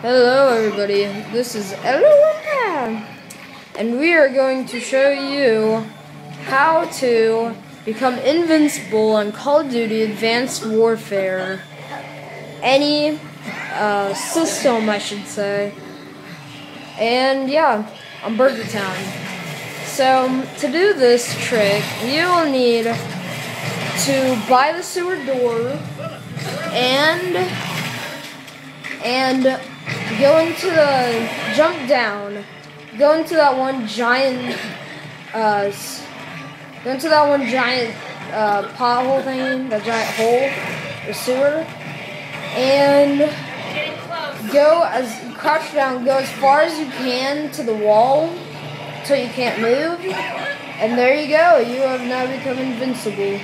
Hello everybody, this is Eloah, and we are going to show you how to become invincible on Call of Duty Advanced Warfare. Any uh, system, I should say. And yeah, on Burger Town. So, to do this trick, you will need to buy the sewer door and and go into the jump down. Go into that one giant uh go into that one giant uh pothole thing, that giant hole, the sewer. And go as crouch down, go as far as you can to the wall until you can't move. And there you go, you have now become invincible.